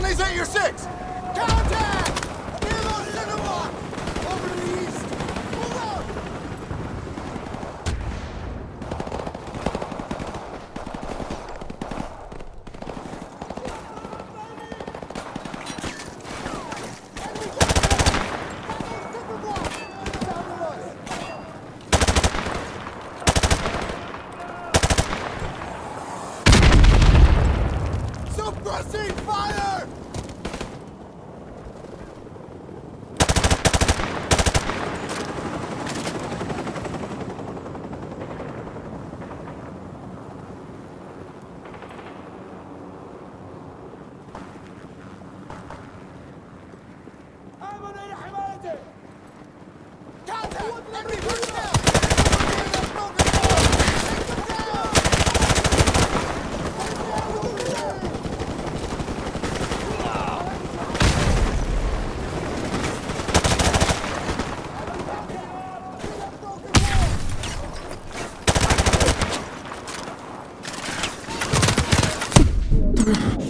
Friendly's at your six! Contact! Suppressing fire! Спасибо.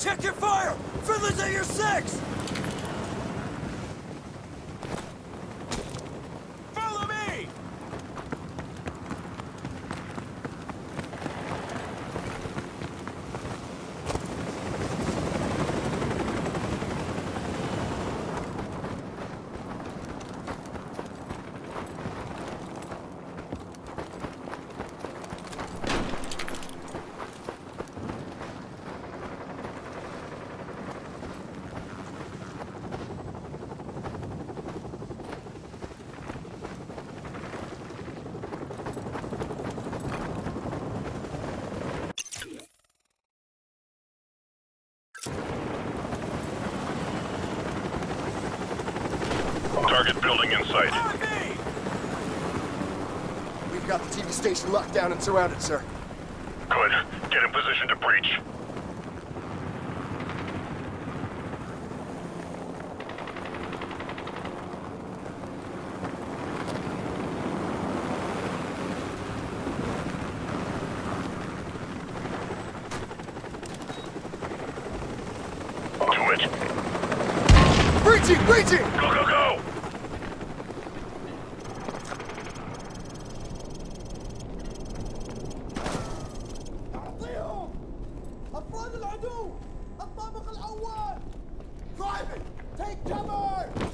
Check your fire! Friendly's at your six! Target building in sight. We've got the TV station locked down and surrounded, sir. Good. Get in position to breach. Breaching! Breaching! Fire!